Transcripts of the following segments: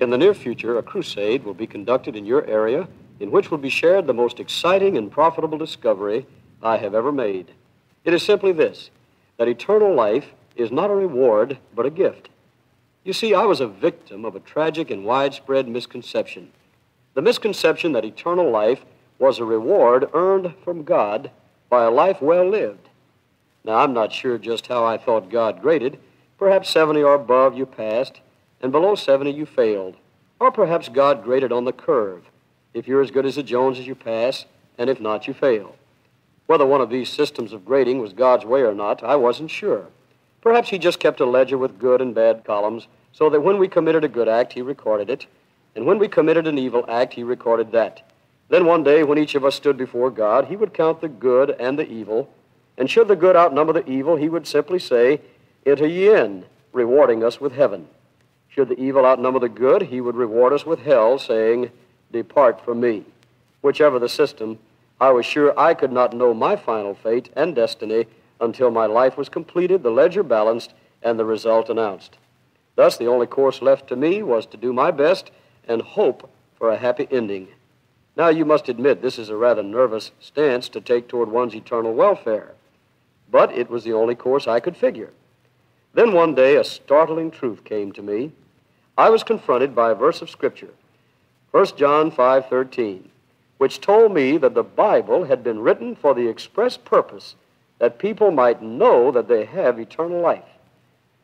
In the near future, a crusade will be conducted in your area in which will be shared the most exciting and profitable discovery I have ever made. It is simply this that eternal life is not a reward, but a gift. You see, I was a victim of a tragic and widespread misconception. The misconception that eternal life was a reward earned from God by a life well lived. Now, I'm not sure just how I thought God graded. Perhaps 70 or above you passed, and below 70 you failed. Or perhaps God graded on the curve. If you're as good as the Joneses, you pass, and if not, you fail. Whether one of these systems of grading was God's way or not, I wasn't sure. Perhaps He just kept a ledger with good and bad columns, so that when we committed a good act, He recorded it, and when we committed an evil act, He recorded that. Then one day, when each of us stood before God, He would count the good and the evil, and should the good outnumber the evil, He would simply say, Enter ye in, rewarding us with heaven. Should the evil outnumber the good, He would reward us with hell, saying, Depart from me. Whichever the system, I was sure I could not know my final fate and destiny until my life was completed, the ledger balanced, and the result announced. Thus, the only course left to me was to do my best and hope for a happy ending. Now, you must admit this is a rather nervous stance to take toward one's eternal welfare, but it was the only course I could figure. Then one day, a startling truth came to me. I was confronted by a verse of Scripture 1 John 5:13, which told me that the Bible had been written for the express purpose that people might know that they have eternal life.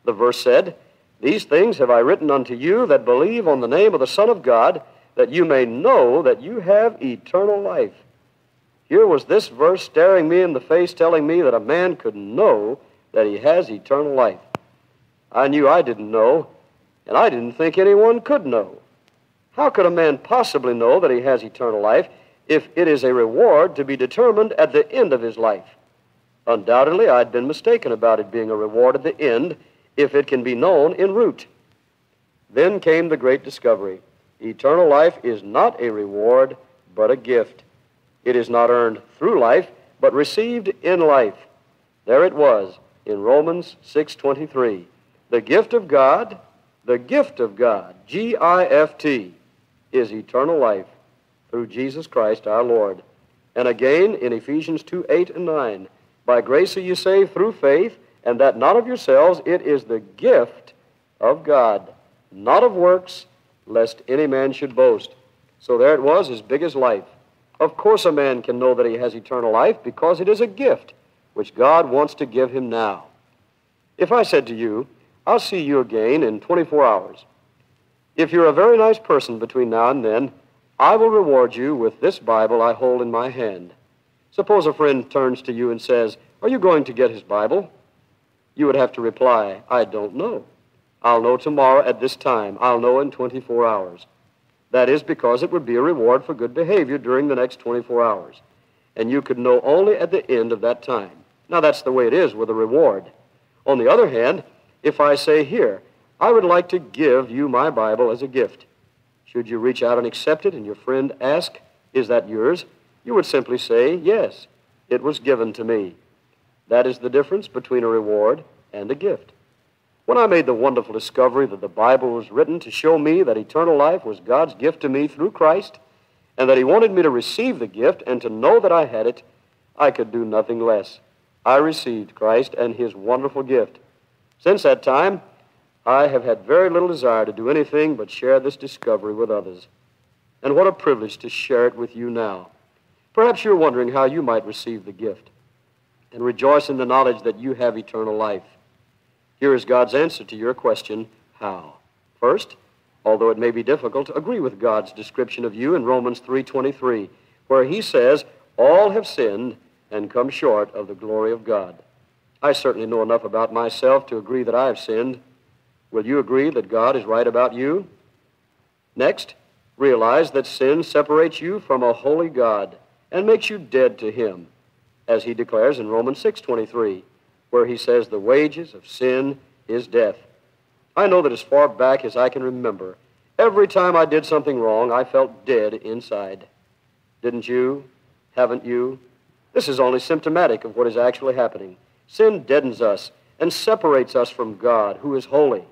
The verse said, "These things have I written unto you that believe on the name of the Son of God, that you may know that you have eternal life." Here was this verse staring me in the face telling me that a man could know that he has eternal life. I knew I didn't know, and I didn't think anyone could know. How could a man possibly know that he has eternal life if it is a reward to be determined at the end of his life? Undoubtedly, I'd been mistaken about it being a reward at the end if it can be known en route. Then came the great discovery eternal life is not a reward, but a gift. It is not earned through life, but received in life. There it was in Romans 6:23. The gift of God, the gift of God, G I F T is eternal life through Jesus Christ our Lord. And again in Ephesians 2 8 and 9, by grace are you saved through faith, and that not of yourselves, it is the gift of God, not of works, lest any man should boast. So there it was, as big as life. Of course, a man can know that he has eternal life because it is a gift which God wants to give him now. If I said to you, I'll see you again in 24 hours, if you're a very nice person between now and then, I will reward you with this Bible I hold in my hand. Suppose a friend turns to you and says, Are you going to get his Bible? You would have to reply, I don't know. I'll know tomorrow at this time. I'll know in 24 hours. That is because it would be a reward for good behavior during the next 24 hours. And you could know only at the end of that time. Now, that's the way it is with a reward. On the other hand, if I say here, I would like to give you my Bible as a gift. Should you reach out and accept it and your friend ask, Is that yours? You would simply say, Yes, it was given to me. That is the difference between a reward and a gift. When I made the wonderful discovery that the Bible was written to show me that eternal life was God's gift to me through Christ, and that He wanted me to receive the gift and to know that I had it, I could do nothing less. I received Christ and His wonderful gift. Since that time, I have had very little desire to do anything but share this discovery with others. And what a privilege to share it with you now. Perhaps you're wondering how you might receive the gift and rejoice in the knowledge that you have eternal life. Here is God's answer to your question how? First, although it may be difficult, agree with God's description of you in Romans 3:23, where he says, "All have sinned and come short of the glory of God." I certainly know enough about myself to agree that I have sinned. Will you agree that God is right about you? Next, realize that sin separates you from a holy God and makes you dead to him, as he declares in Romans 6:23, where he says the wages of sin is death. I know that as far back as I can remember, every time I did something wrong, I felt dead inside. Didn't you? Haven't you? This is only symptomatic of what is actually happening. Sin deadens us and separates us from God, who is holy.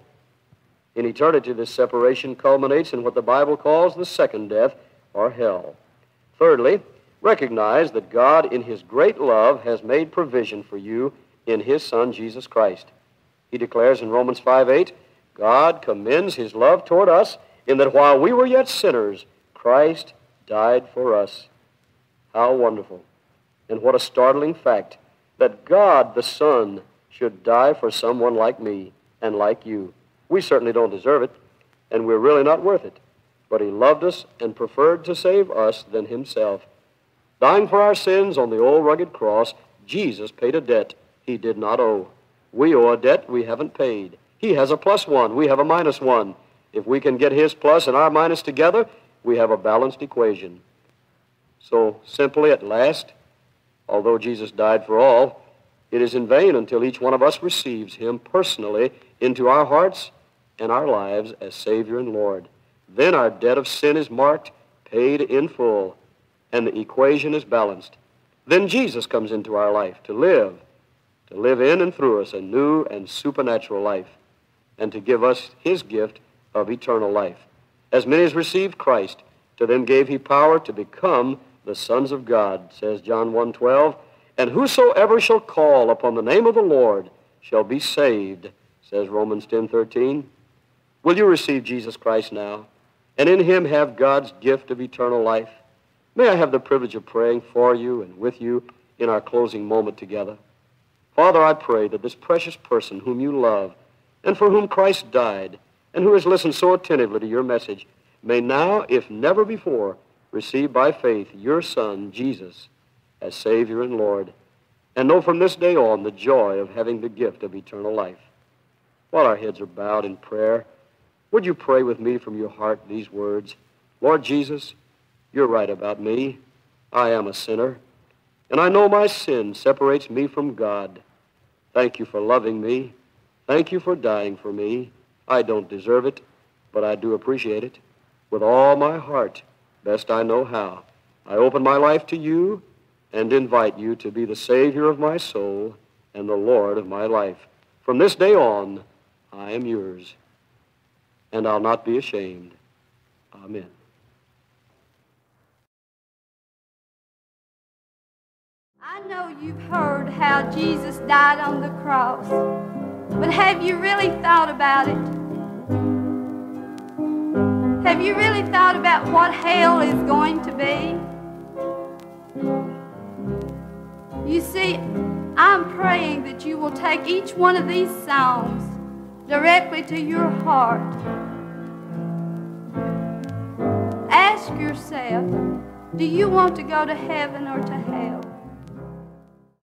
In eternity, this separation culminates in what the Bible calls the second death, or hell. Thirdly, recognize that God, in His great love, has made provision for you in His Son, Jesus Christ. He declares in Romans 5 8, God commends His love toward us in that while we were yet sinners, Christ died for us. How wonderful. And what a startling fact that God the Son should die for someone like me and like you. We certainly don't deserve it, and we're really not worth it. But He loved us and preferred to save us than Himself. Dying for our sins on the old rugged cross, Jesus paid a debt He did not owe. We owe a debt we haven't paid. He has a plus one, we have a minus one. If we can get His plus and our minus together, we have a balanced equation. So, simply at last, although Jesus died for all, it is in vain until each one of us receives Him personally into our hearts and our lives as Savior and Lord. Then our debt of sin is marked, paid in full, and the equation is balanced. Then Jesus comes into our life to live, to live in and through us a new and supernatural life, and to give us His gift of eternal life. As many as received Christ, to them gave He power to become the sons of God, says John 1.12. And whosoever shall call upon the name of the Lord shall be saved, says Romans 10.13. Will you receive Jesus Christ now, and in him have God's gift of eternal life? May I have the privilege of praying for you and with you in our closing moment together. Father, I pray that this precious person whom you love and for whom Christ died and who has listened so attentively to your message may now, if never before, receive by faith your Son, Jesus, as Savior and Lord, and know from this day on the joy of having the gift of eternal life. While our heads are bowed in prayer, would you pray with me from your heart these words? Lord Jesus, you're right about me. I am a sinner, and I know my sin separates me from God. Thank you for loving me. Thank you for dying for me. I don't deserve it, but I do appreciate it. With all my heart, best I know how. I open my life to you and invite you to be the Savior of my soul and the Lord of my life. From this day on, I am yours, and I'll not be ashamed. Amen. I know you've heard how Jesus died on the cross, but have you really thought about it? Have you really thought about what hell is going to be? You see, I'm praying that you will take each one of these songs directly to your heart. Ask yourself, do you want to go to heaven or to hell?